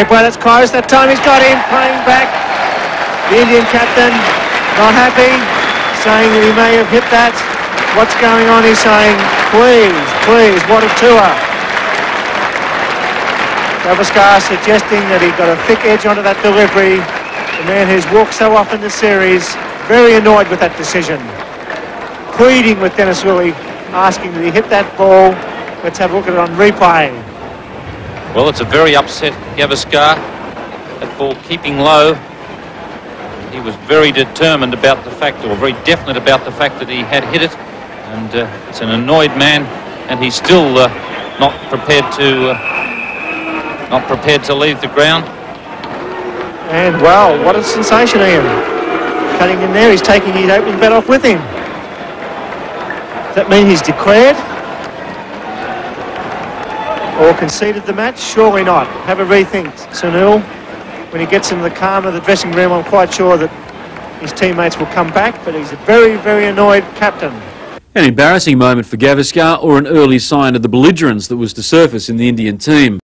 Kipway, that's close. That time he's got him, playing back. The Indian captain, not happy, saying that he may have hit that. What's going on? He's saying, please, please, what a tour. Gavaskar suggesting that he got a thick edge onto that delivery. The man who's walked so often the series, very annoyed with that decision. Pleading with Dennis Lillee, asking that he hit that ball. Let's have a look at it on replay. Well, it's a very upset Gavaskar. That ball keeping low. He was very determined about the fact, or very definite about the fact that he had hit it. And uh, it's an annoyed man, and he's still uh, not prepared to uh, not prepared to leave the ground. And wow, what a sensation, Ian. Cutting in there, he's taking his opening bat off with him. Does that mean he's declared? Or conceded the match? Surely not. Have a rethink, Sunil. When he gets into the calm of the dressing room, I'm quite sure that his teammates will come back, but he's a very, very annoyed captain. An embarrassing moment for Gavaskar or an early sign of the belligerence that was to surface in the Indian team.